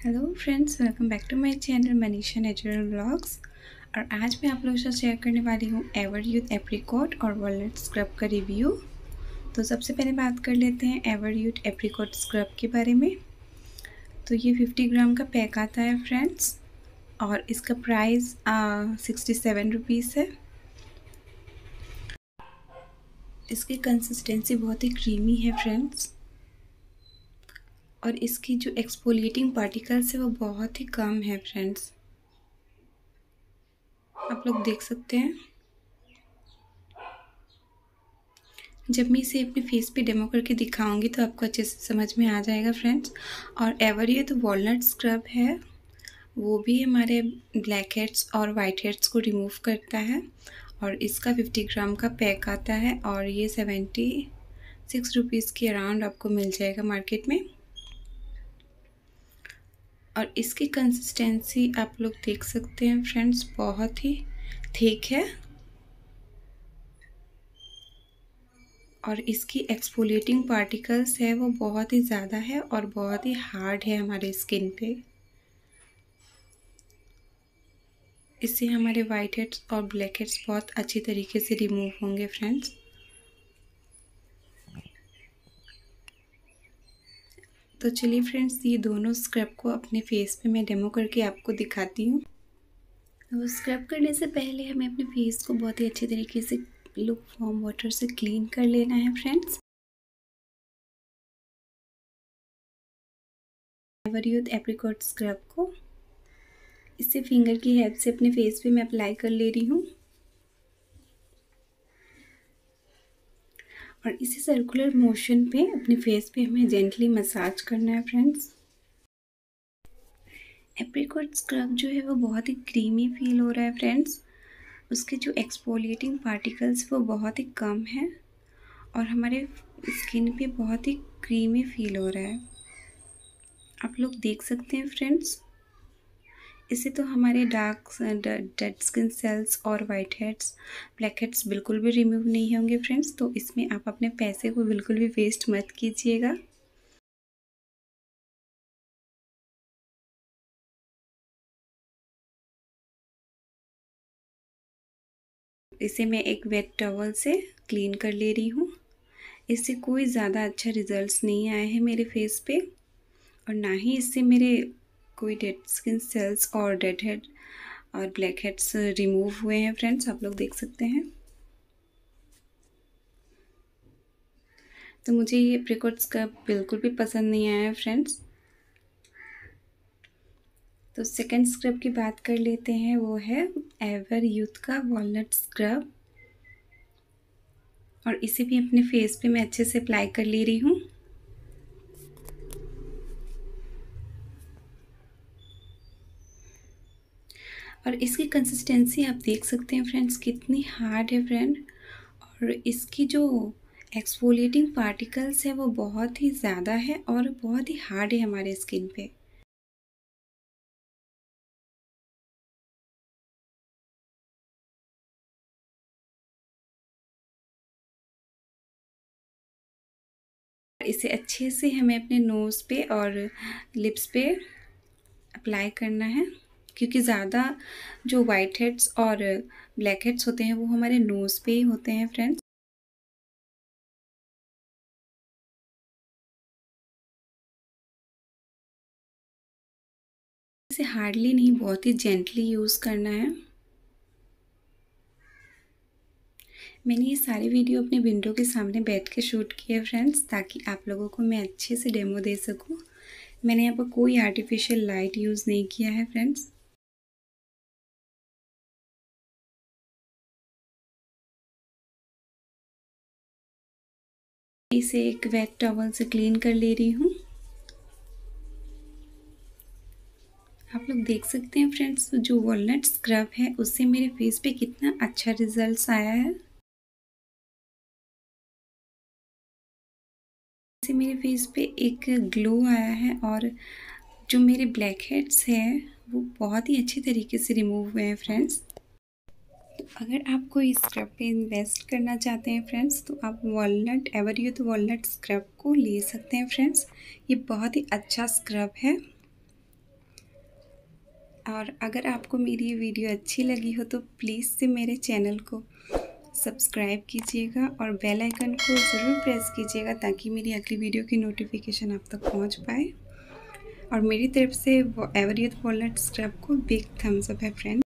Hello friends welcome back to my channel Manisha natural blogs और आज मैं आप लोगों से शेयर करने वाली हूँ एवर यूथ एप्रीकोट और वॉलनट स्क्रब का रिव्यू तो सबसे पहले बात कर लेते हैं एवर यूथ एप्रीकोट स्क्रब के बारे में। तो ये 50 ग्राम का पैक आता है फ्रेंड्स और इसका प्राइस सिक्सटी सेवन रुपीज़ है। इसकी कंसिस्टेंसी बहुत ही क्रीमी है फ्रेंड्स और इसकी जो एक्सपोलिएटिंग पार्टिकल्स है, वो बहुत ही कम है फ्रेंड्स आप लोग देख सकते हैं। जब मैं इसे अपने फेस पे डेमो करके दिखाऊँगी तो आपको अच्छे से समझ में आ जाएगा फ्रेंड्स और एवर ये तो वॉलनट स्क्रब है, वो भी हमारे ब्लैक हेड्स और वाइट हेड्स को रिमूव करता है और इसका फिफ्टी ग्राम का पैक आता है और ये सेवेंटी सिक्स रुपीज़ के अराउंड आपको मिल जाएगा मार्केट में। और इसकी कंसिस्टेंसी आप लोग देख सकते हैं फ्रेंड्स बहुत ही ठीक है। और इसकी एक्सपोलिएटिंग पार्टिकल्स है, वो बहुत ही ज़्यादा है और बहुत ही हार्ड है हमारे स्किन पे। इससे हमारे वाइट हेड्स और ब्लैक हेड्स बहुत अच्छी तरीके से रिमूव होंगे फ्रेंड्स तो चलिए फ्रेंड्स ये दोनों स्क्रब को अपने फेस पे मैं डेमो करके आपको दिखाती हूँ। तो स्क्रब करने से पहले हमें अपने फेस को बहुत ही अच्छे तरीके से लुक फॉर्म वाटर से क्लीन कर लेना है फ्रेंड्स यूथ एप्रिकॉट स्क्रब को। इससे फिंगर की हेल्प से अपने फेस पे मैं अप्लाई कर ले रही हूँ। और इसी सर्कुलर मोशन पे, अपने फेस पे हमें जेंटली मसाज करना है फ्रेंड्स एप्रिकॉट स्क्रब जो है, वो बहुत ही क्रीमी फील हो रहा है फ्रेंड्स उसके जो एक्सपोलिएटिंग पार्टिकल्स वो बहुत ही कम हैं और हमारे स्किन पे बहुत ही क्रीमी फील हो रहा है. आप लोग देख सकते हैं फ्रेंड्स इससे तो हमारे डार्क डेड स्किन सेल्स और वाइट हेड्स ब्लैक हेड्स बिल्कुल भी रिमूव नहीं होंगे फ्रेंड्स तो इसमें आप अपने पैसे को बिल्कुल भी वेस्ट मत कीजिएगा। इसे मैं एक वेट टॉवल से क्लीन कर ले रही हूँ। इससे कोई ज़्यादा अच्छा रिज़ल्ट्स नहीं आए हैं मेरे फेस पे, और ना ही इससे मेरे कोई डेड स्किन सेल्स और डेड हेड और ब्लैक हेड्स रिमूव हुए हैं फ्रेंड्स आप लोग देख सकते हैं। तो मुझे ये प्रिकॉट्स का बिल्कुल भी पसंद नहीं आया है फ्रेंड्स तो सेकंड स्क्रब की बात कर लेते हैं, वो है एवर यूथ का वॉलनट स्क्रब और इसे भी अपने फेस पे मैं अच्छे से अप्लाई कर ले रही हूँ। और इसकी कंसिस्टेंसी आप देख सकते हैं फ्रेंड्स कितनी हार्ड है फ्रेंड और इसकी जो एक्सफोलिएटिंग पार्टिकल्स है, वो बहुत ही ज़्यादा है और बहुत ही हार्ड है हमारे स्किन पे। इसे अच्छे से हमें अपने नोज़ पे और लिप्स पे अप्लाई करना है। क्योंकि ज़्यादा जो वाइट हेड्स और ब्लैक हेड्स होते हैं, वो हमारे नोज़ पे ही होते हैं फ्रेंड्स इसे हार्डली नहीं, बहुत ही जेंटली यूज़ करना है। मैंने ये सारी वीडियो अपने विंडो के सामने बैठ के शूट किए फ्रेंड्स ताकि आप लोगों को मैं अच्छे से डेमो दे सकूँ। मैंने यहाँ पर कोई आर्टिफिशियल लाइट यूज़ नहीं किया है फ्रेंड्स इसे एक वेट टॉवल से क्लीन कर ले रही हूँ। आप लोग देख सकते हैं फ्रेंड्स जो वॉलनट स्क्रब है, उससे मेरे फेस पे कितना अच्छा रिजल्ट्स आया है। इससे मेरे फेस पे एक ग्लो आया है और जो मेरे ब्लैक हेड्स हैं, वो बहुत ही अच्छे तरीके से रिमूव हुए हैं फ्रेंड्स अगर आप कोई स्क्रब पे इन्वेस्ट करना चाहते हैं फ्रेंड्स तो आप walnut Everyuth walnut scrub को ले सकते हैं फ्रेंड्स ये बहुत ही अच्छा स्क्रब है. और अगर आपको मेरी ये वीडियो अच्छी लगी हो तो प्लीज़ से मेरे चैनल को सब्सक्राइब कीजिएगा और बेल आइकन को ज़रूर प्रेस कीजिएगा ताकि मेरी अगली वीडियो की नोटिफिकेशन आप तक पहुँच पाए. और मेरी तरफ़ से वो एवरियत वॉलनट स्क्रब को बिग थम्स अप है फ्रेंड